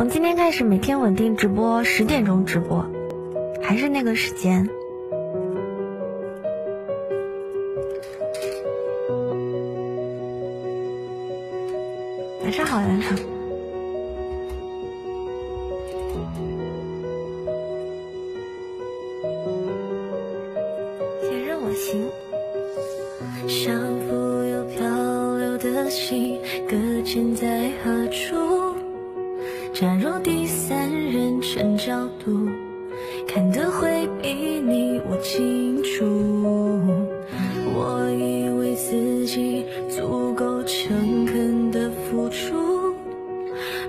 从今天开始，每天稳定直播十点钟直播，还是那个时间。晚上好，晚上。先任我行。像浮又漂流的心，搁浅在何处？假如第三人称角度，看的会比你我清楚，我以为自己足够诚恳的付出，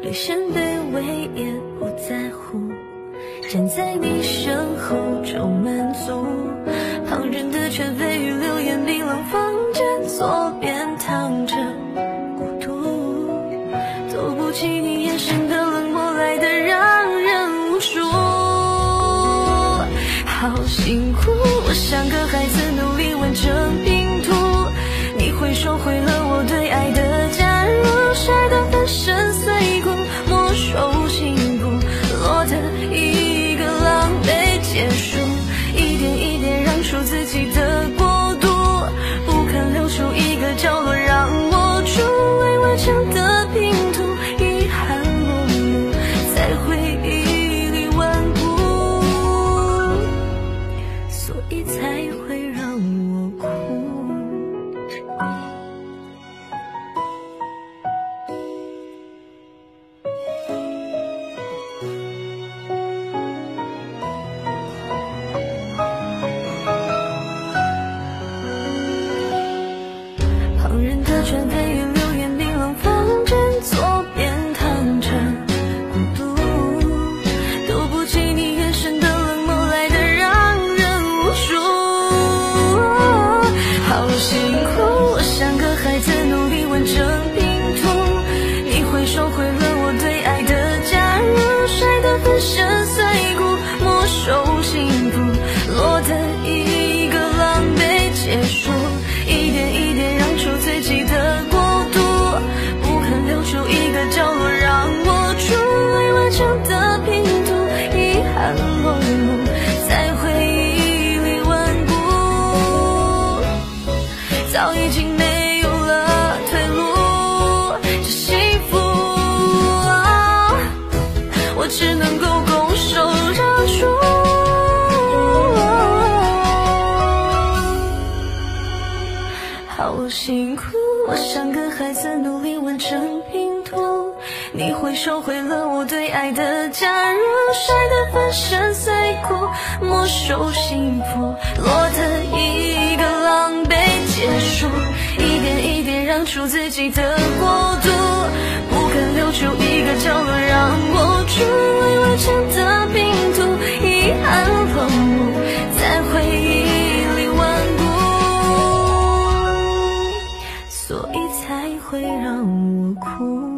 略显卑微也不在乎，站在你身后就满足，旁人的劝费与流言冰冷，房间左边躺着孤独，走不起你眼神。好辛苦我像个孩子努力完成拼图你会收回了我对爱的心。只能够拱手让出，好辛苦。我像个孩子努力完成拼图，你会收回了我对爱的。假如摔得粉身碎骨，没收幸福，落得一个狼狈结束，一点一点让出自己的国度。让我哭。